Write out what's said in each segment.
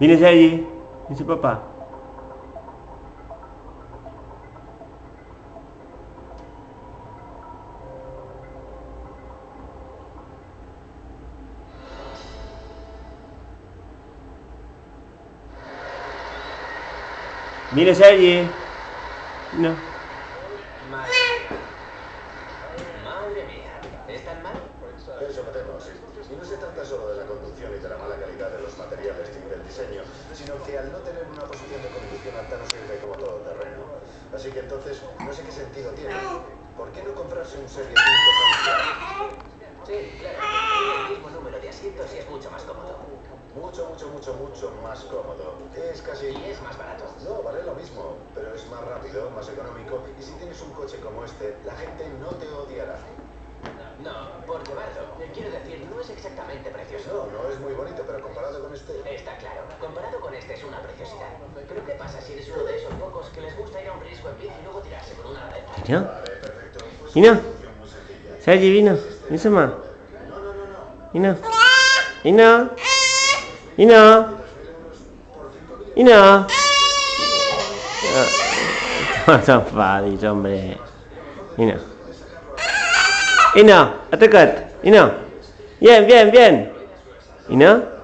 Viene Sergi. Dice papá. Viene Sergi. No. Madre mía. Madre mía. ¿Es tan mal? Eso me temo, sí. Y no se trata solo de la conducción y de la mala calidad de los materiales del diseño, sino que al no tener una posición de conducción alta no sirve como todo terreno. Así que entonces, no sé qué sentido tiene. ¿Por qué no comprarse un Serie 5 familiar? Sí, claro. Tiene el mismo número de asientos y es mucho más cómodo. Mucho, mucho, mucho, mucho más cómodo. Es casi... Y es más barato. No, vale lo mismo, pero es más rápido, más económico, y si tienes un coche como este, la gente no te odiará. No, por llevarlo. Quiero decir, no es exactamente precioso. No, no es muy bonito, pero este... Está claro. Comparado con este es una preciosidad. Pero ¿qué pasa si eres uno de esos pocos que les gusta ir a un riesgo en bici y luego tirarse por una. Sergi vino. Dice mamá. No, no, no, no. Y no. Y no. Y no. Y no. No son fadis, hombre. Y no. Y no. Atacat. Y no. Bien, bien, bien. ¿Y no?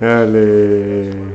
Dale.